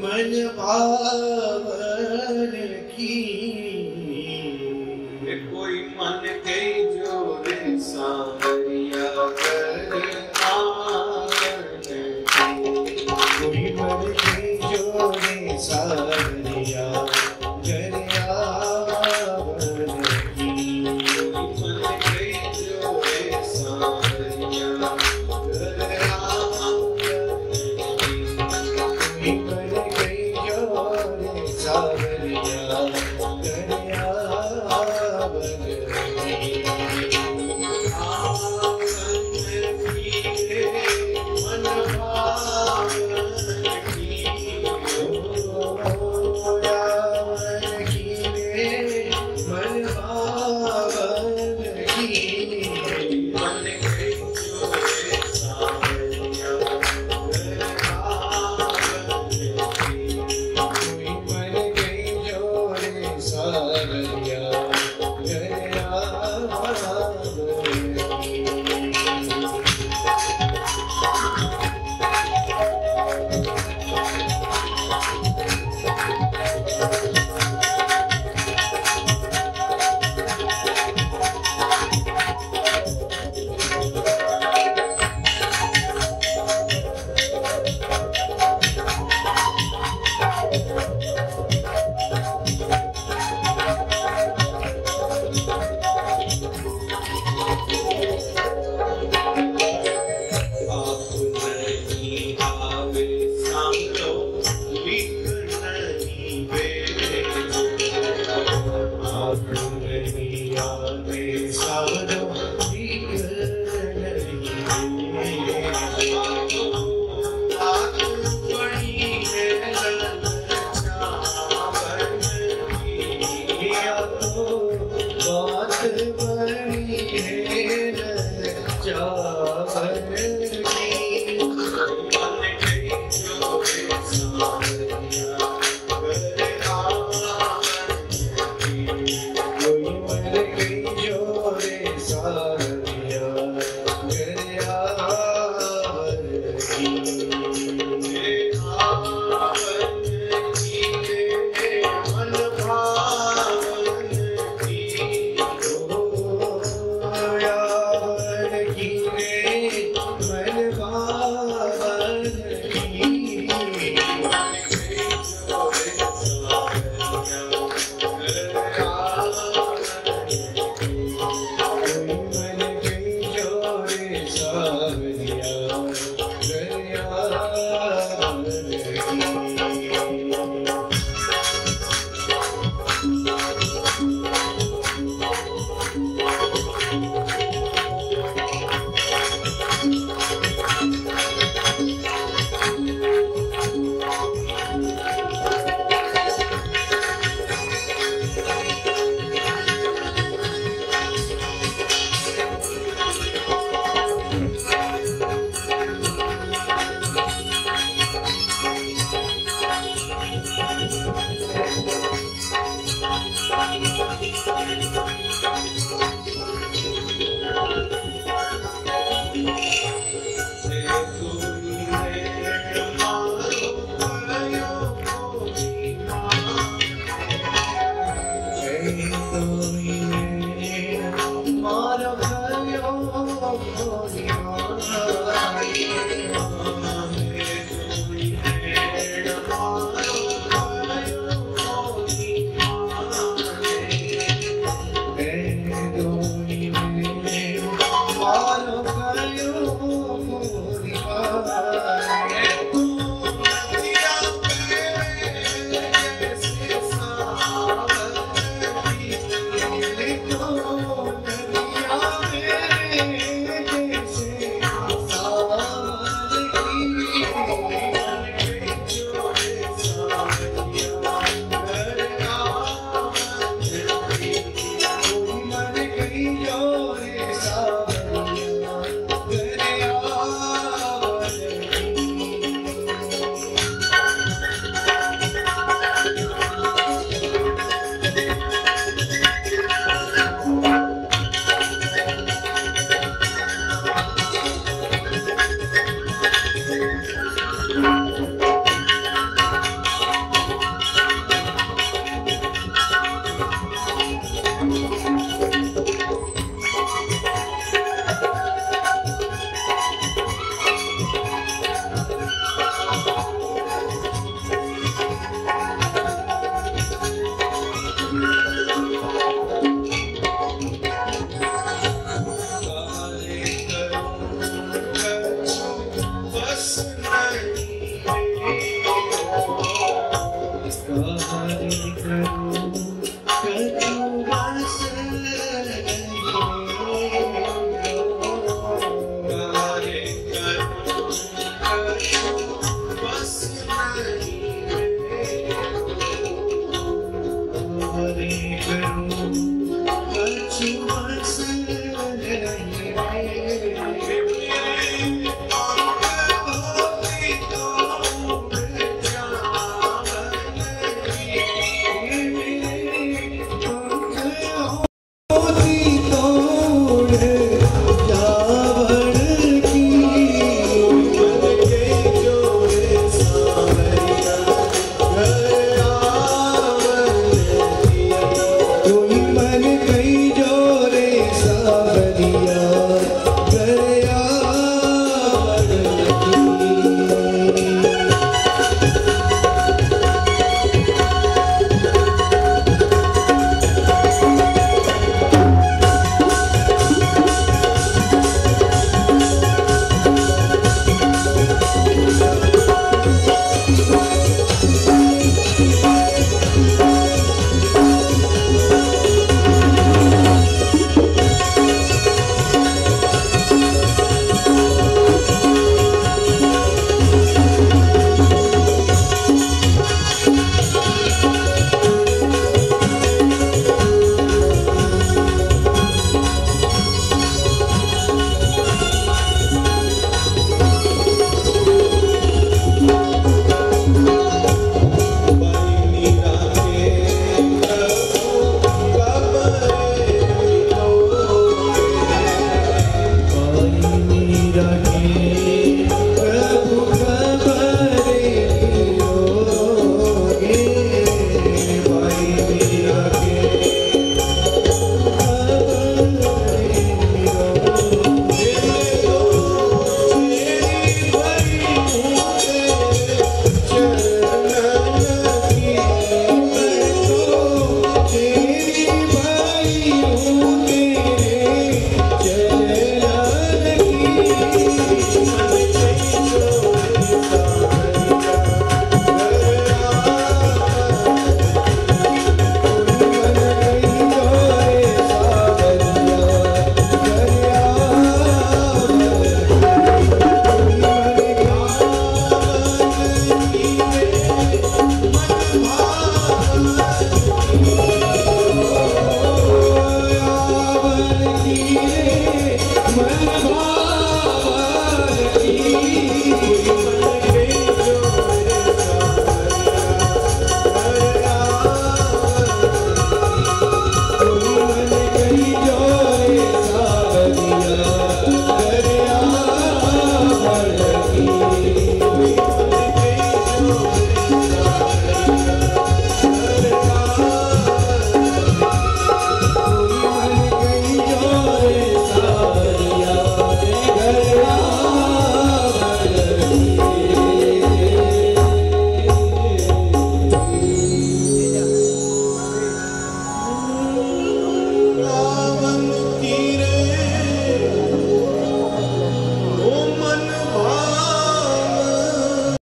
मन पावन की। कोई मन Yeah. Lord.